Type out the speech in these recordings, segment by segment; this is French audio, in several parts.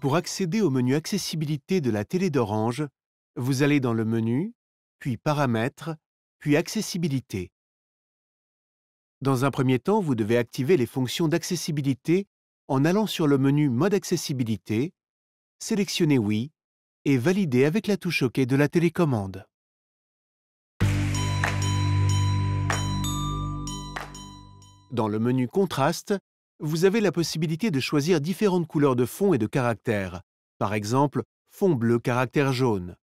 Pour accéder au menu Accessibilité de la télé d'Orange, vous allez dans le menu, puis Paramètres, puis Accessibilité. Dans un premier temps, vous devez activer les fonctions d'accessibilité en allant sur le menu Mode accessibilité, sélectionnez Oui et validez avec la touche OK de la télécommande. Dans le menu Contraste, vous avez la possibilité de choisir différentes couleurs de fond et de caractères, par exemple fond bleu caractère jaune.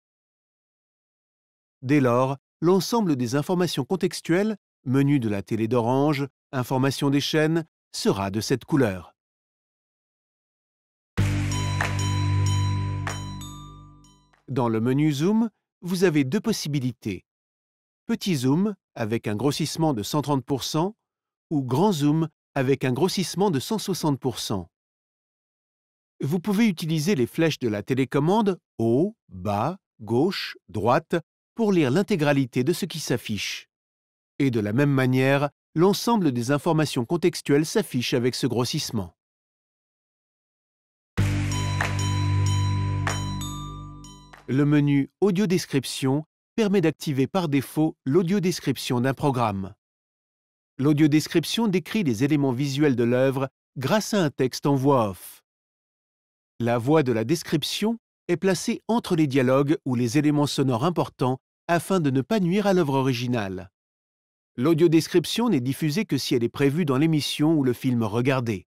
Dès lors, l'ensemble des informations contextuelles, menu de la télé d'Orange, information des chaînes, sera de cette couleur. Dans le menu Zoom, vous avez deux possibilités. Petit zoom avec un grossissement de 130% ou grand zoom avec un grossissement de 160%. Vous pouvez utiliser les flèches de la télécommande haut, bas, gauche, droite pour lire l'intégralité de ce qui s'affiche. Et de la même manière, l'ensemble des informations contextuelles s'affiche avec ce grossissement. Le menu Audio-description permet d'activer par défaut l'audio-description d'un programme. L'audio-description décrit les éléments visuels de l'œuvre grâce à un texte en voix off. La voix de la description est placée entre les dialogues ou les éléments sonores importants afin de ne pas nuire à l'œuvre originale. L'audio-description n'est diffusée que si elle est prévue dans l'émission ou le film regardé.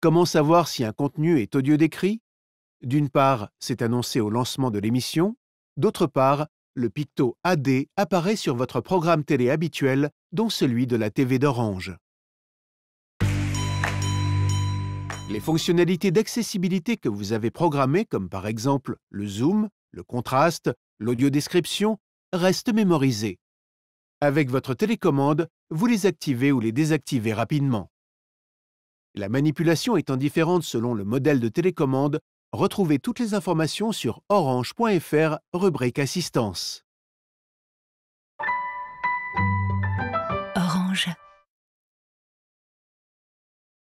Comment savoir si un contenu est audio-décrit? D'une part, c'est annoncé au lancement de l'émission, d'autre part, le picto AD apparaît sur votre programme télé habituel, dont celui de la TV d'Orange. Les fonctionnalités d'accessibilité que vous avez programmées, comme par exemple le zoom, le contraste, l'audio-description, restent mémorisées. Avec votre télécommande, vous les activez ou les désactivez rapidement. La manipulation étant différente selon le modèle de télécommande, Retrouvez toutes les informations sur orange.fr rubrique assistance.